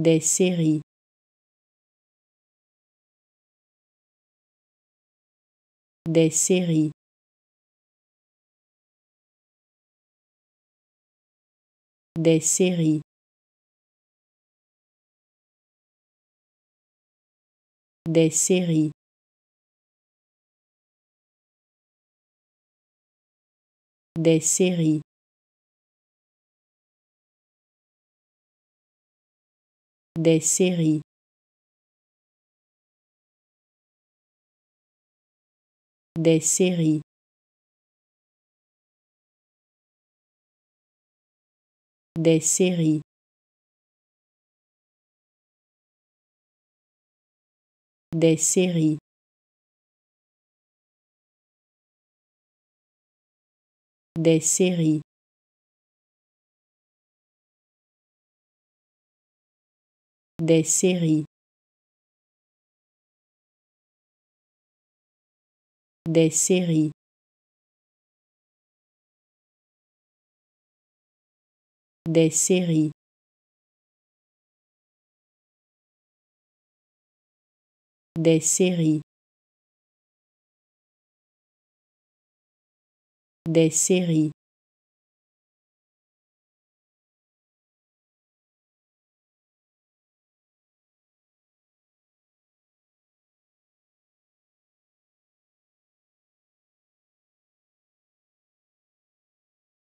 Des séries. Des séries. Des séries. Des séries. Des séries. Des séries. Des séries. Des séries. Des séries. Des séries. Des séries. Des séries. Des séries. Des séries. Des séries.